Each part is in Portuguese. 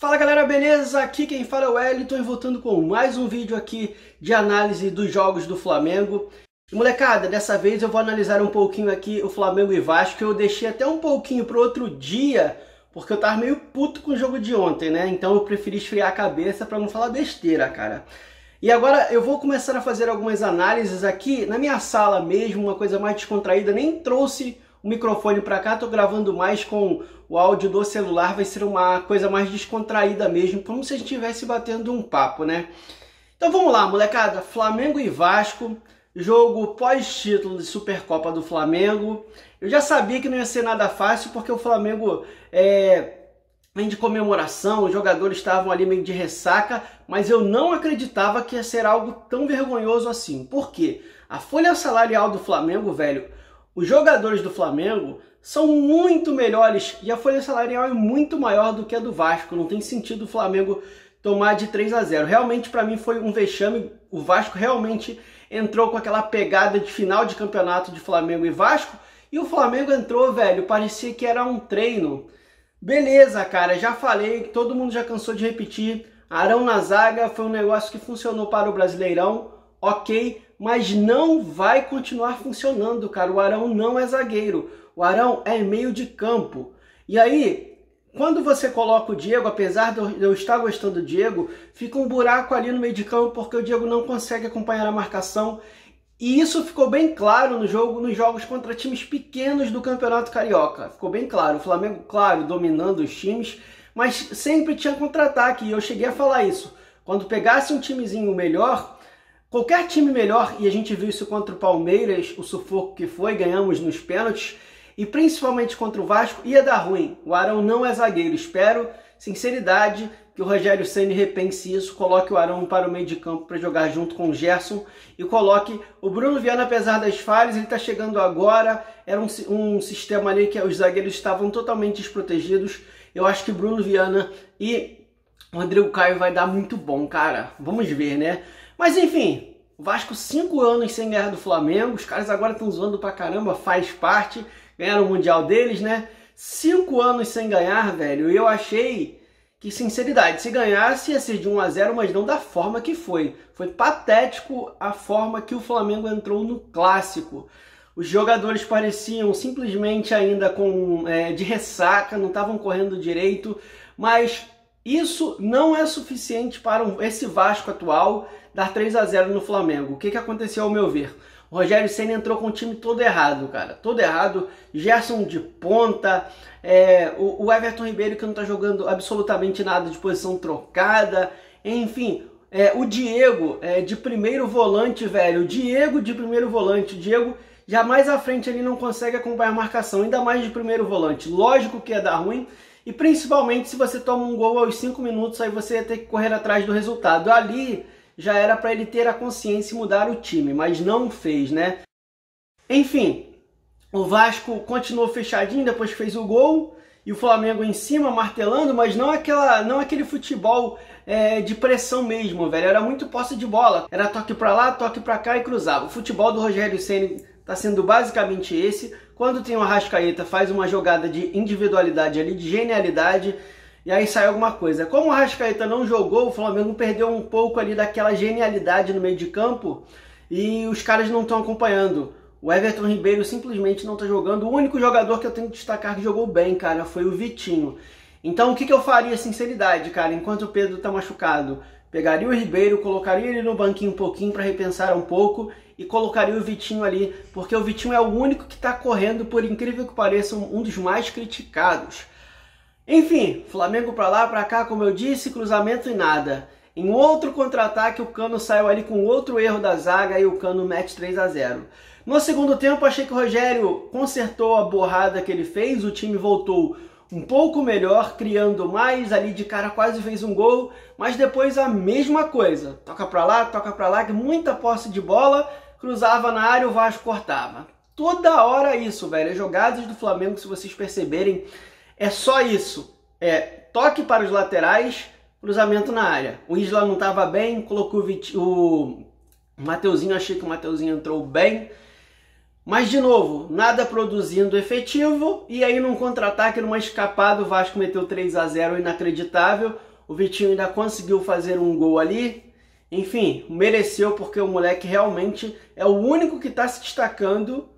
Fala galera, beleza? Aqui quem fala é o Wellington e voltando com mais um vídeo aqui de análise dos jogos do Flamengo. E, molecada, dessa vez eu vou analisar um pouquinho aqui o Flamengo e Vasco, eu deixei até um pouquinho pro outro dia, porque eu tava meio puto com o jogo de ontem, né? Então eu preferi esfriar a cabeça para não falar besteira, cara. E agora eu vou começar a fazer algumas análises aqui na minha sala mesmo, uma coisa mais descontraída, nem trouxe o microfone para cá, tô gravando mais com o áudio do celular, vai ser uma coisa mais descontraída mesmo, como se a gente estivesse batendo um papo, né? Então vamos lá, molecada, Flamengo e Vasco, jogo pós-título de Supercopa do Flamengo. Eu já sabia que não ia ser nada fácil, porque o Flamengo é, de comemoração, os jogadores estavam ali meio de ressaca, mas eu não acreditava que ia ser algo tão vergonhoso assim. Por quê? A folha salarial do Flamengo, velho, os jogadores do Flamengo são muito melhores e a folha salarial é muito maior do que a do Vasco. Não tem sentido o Flamengo tomar de 3 a 0. Realmente para mim foi um vexame. O Vasco realmente entrou com aquela pegada de final de campeonato de Flamengo e Vasco e o Flamengo entrou, velho, parecia que era um treino. Beleza, cara, já falei, todo mundo já cansou de repetir. Arão na zaga foi um negócio que funcionou para o Brasileirão, ok, mas não vai continuar funcionando, cara. O Arão não é zagueiro. O Arão é meio de campo. E aí, quando você coloca o Diego, apesar de eu estar gostando do Diego, fica um buraco ali no meio de campo porque o Diego não consegue acompanhar a marcação. E isso ficou bem claro no jogo, nos jogos contra times pequenos do Campeonato Carioca. Ficou bem claro. O Flamengo, claro, dominando os times, mas sempre tinha contra-ataque. E eu cheguei a falar isso. Quando pegasse um timezinho melhor, Qualquer time melhor, e a gente viu isso contra o Palmeiras, o sufoco que foi, ganhamos nos pênaltis, e principalmente contra o Vasco, ia dar ruim. O Arão não é zagueiro. Espero, sinceridade, que o Rogério Senna repense isso, coloque o Arão para o meio de campo para jogar junto com o Gerson e coloque o Bruno Viana, apesar das falhas, ele está chegando agora. Era um, um sistema ali que os zagueiros estavam totalmente desprotegidos. Eu acho que Bruno Viana e Rodrigo Caio vai dar muito bom, cara. Vamos ver, né? Mas enfim, o Vasco cinco anos sem ganhar do Flamengo, os caras agora estão zoando pra caramba, faz parte, ganharam o Mundial deles, né? Cinco anos sem ganhar, velho, eu achei que, sinceridade, se ganhasse ia ser de 1 a 0 mas não da forma que foi. Foi patético a forma que o Flamengo entrou no clássico. Os jogadores pareciam simplesmente ainda com é, de ressaca, não estavam correndo direito, mas isso não é suficiente para um, esse Vasco atual dar 3 a 0 no Flamengo. O que, que aconteceu ao meu ver? O Rogério Senna entrou com o time todo errado, cara. Todo errado. Gerson de ponta. É, o, Everton Ribeiro que não tá jogando absolutamente nada de posição trocada. Enfim, é, o Diego é, de primeiro volante, velho. O Diego de primeiro volante. O Diego já mais à frente ele não consegue acompanhar a marcação. Ainda mais de primeiro volante. Lógico que ia dar ruim. E principalmente se você toma um gol aos 5 minutos, aí você ia ter que correr atrás do resultado. Ali já era para ele ter a consciência e mudar o time, mas não fez, né? Enfim, o Vasco continuou fechadinho depois que fez o gol e o Flamengo em cima martelando, mas não aquela, não aquele futebol é, de pressão mesmo, velho. Era muito posse de bola, era toque para lá, toque para cá e cruzava. O futebol do Rogério Ceni está sendo basicamente esse. Quando tem o Arrascaeta, faz uma jogada de individualidade ali, de genialidade e aí sai alguma coisa. Como o Rascaeta não jogou, o Flamengo perdeu um pouco ali daquela genialidade no meio de campo e os caras não estão acompanhando. O Everton Ribeiro simplesmente não está jogando. O único jogador que eu tenho que destacar que jogou bem, cara, foi o Vitinho. Então o que, que eu faria, sinceridade, cara, enquanto o Pedro está machucado? Pegaria o Ribeiro, colocaria ele no banquinho um pouquinho para repensar um pouco e colocaria o Vitinho ali, porque o Vitinho é o único que está correndo, por incrível que pareça, um dos mais criticados. Enfim, Flamengo para lá, para cá, como eu disse, cruzamento e nada. Em outro contra-ataque, o Cano saiu ali com outro erro da zaga e o Cano mete 3 a 0. No segundo tempo, achei que o Rogério consertou a borrada que ele fez, o time voltou um pouco melhor, criando mais, ali de cara quase fez um gol, mas depois a mesma coisa. Toca para lá, toca para lá, muita posse de bola, cruzava na área, o Vasco cortava. Toda hora isso, velho. As jogadas do Flamengo, se vocês perceberem, é só isso. É toque para os laterais, cruzamento na área. O Isla não estava bem, colocou o, Mateuzinho, achei que o Mateuzinho entrou bem. Mas de novo, nada produzindo efetivo e aí num contra-ataque, numa escapada, o Vasco meteu 3 a 0 inacreditável. O Vitinho ainda conseguiu fazer um gol ali. Enfim, mereceu porque o moleque realmente é o único que está se destacando,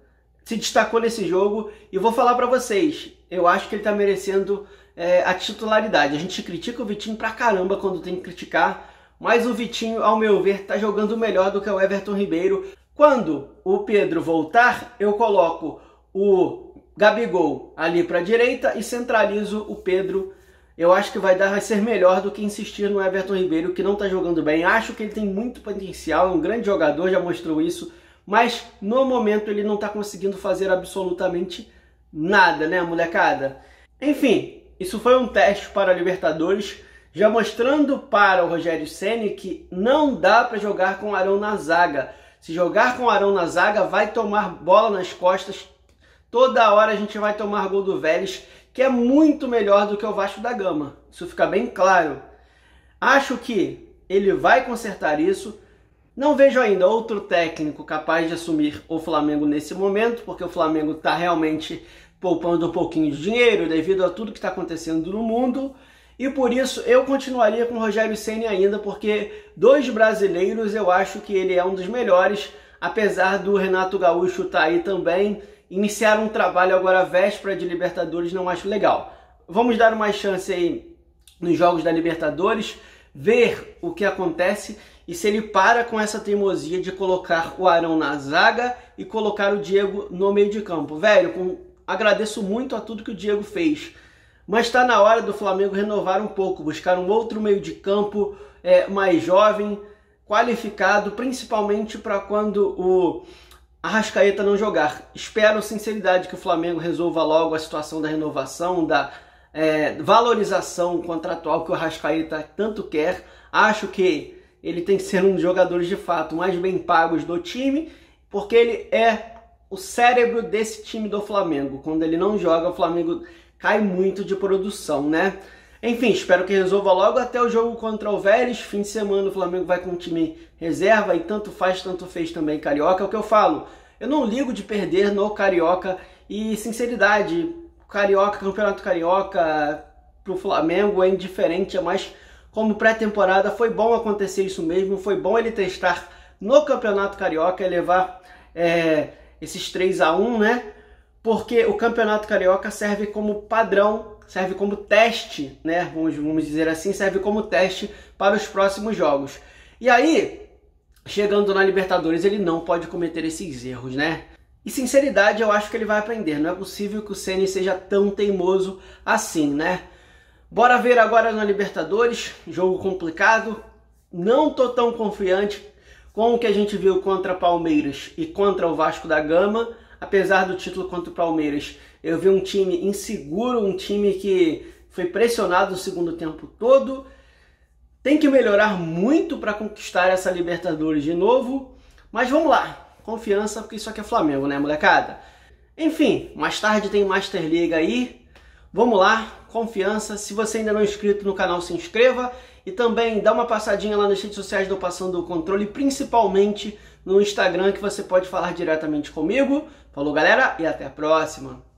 se destacou nesse jogo. E vou falar para vocês, eu acho que ele está merecendo é, a titularidade. A gente critica o Vitinho pra caramba quando tem que criticar, mas o Vitinho, ao meu ver, está jogando melhor do que o Everton Ribeiro. Quando o Pedro voltar, eu coloco o Gabigol ali para direita e centralizo o Pedro. Eu acho que vai dar vai ser melhor do que insistir no Everton Ribeiro, que não está jogando bem. Acho que ele tem muito potencial, é um grande jogador, já mostrou isso, mas no momento ele não está conseguindo fazer absolutamente nada, né, molecada? Enfim, isso foi um teste para a Libertadores, já mostrando para o Rogério Ceni que não dá para jogar com Arão na zaga. Se jogar com Arão na zaga, vai tomar bola nas costas. Toda hora a gente vai tomar gol do Vélez, que é muito melhor do que o Vasco da Gama. Isso fica bem claro. Acho que ele vai consertar isso. Não vejo ainda outro técnico capaz de assumir o Flamengo nesse momento, porque o Flamengo está realmente poupando um pouquinho de dinheiro devido a tudo que está acontecendo no mundo. E por isso eu continuaria com o Rogério Ceni ainda, porque dois brasileiros eu acho que ele é um dos melhores, apesar do Renato Gaúcho estar tá aí também. Iniciar um trabalho agora véspera de Libertadores não acho legal. Vamos dar uma chance aí nos jogos da Libertadores, ver o que acontece e se ele para com essa teimosia de colocar o Arão na zaga e colocar o Diego no meio de campo. Velho, com agradeço muito a tudo que o Diego fez. Mas está na hora do Flamengo renovar um pouco, buscar um outro meio de campo é, mais jovem, qualificado, principalmente para quando o Arrascaeta não jogar. Espero sinceridade que o Flamengo resolva logo a situação da renovação, da é, valorização contratual que o Arrascaeta tanto quer. Acho que ele tem que ser um dos jogadores de fato mais bem pagos do time, porque ele é o cérebro desse time do Flamengo. Quando ele não joga, o Flamengo cai muito de produção, né? Enfim, espero que resolva logo até o jogo contra o Vélez. Fim de semana o Flamengo vai com o time reserva e tanto faz, tanto fez também Carioca. É o que eu falo. Eu não ligo de perder no Carioca e, sinceridade, Carioca, Campeonato Carioca pro Flamengo é indiferente, é mais como pré-temporada. Foi bom acontecer isso mesmo, foi bom ele testar no Campeonato Carioca e levar é, esses 3 a 1 né? Porque o Campeonato Carioca serve como padrão, serve como teste, né? Vamos, vamos dizer assim, serve como teste para os próximos jogos. E aí, chegando na Libertadores, ele não pode cometer esses erros, né? E sinceridade, eu acho que ele vai aprender. Não é possível que o Ceni seja tão teimoso assim, né? Bora ver agora na Libertadores, jogo complicado. Não tô tão confiante com o que a gente viu contra Palmeiras e contra o Vasco da Gama, apesar do título contra o Palmeiras, eu vi um time inseguro, um time que foi pressionado no segundo tempo todo. Tem que melhorar muito para conquistar essa Libertadores de novo, mas vamos lá, confiança, porque isso aqui é Flamengo, né, molecada? Enfim, mais tarde tem Master League aí. Vamos lá, confiança. Se você ainda não é inscrito no canal, se inscreva. E também dá uma passadinha lá nas redes sociais do Passando o Controle, principalmente no Instagram, que você pode falar diretamente comigo. Falou, galera, e até a próxima!